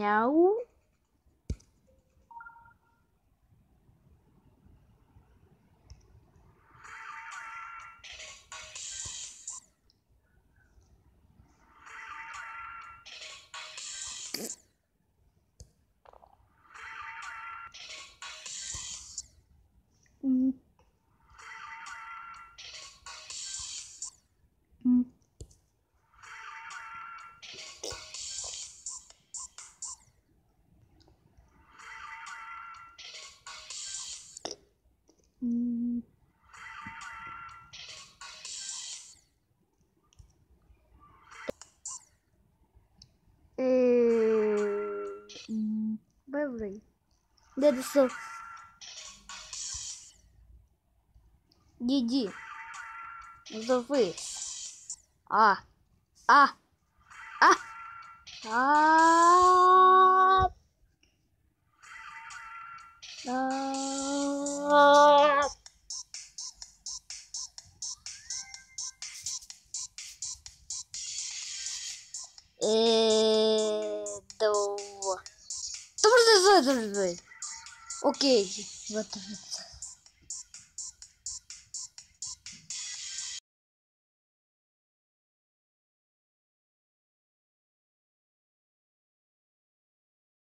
Miau. М. Е, м, Беврей. Де ти сов? Діді. Зови. А. А. А. А. А. É, do... Ok, vou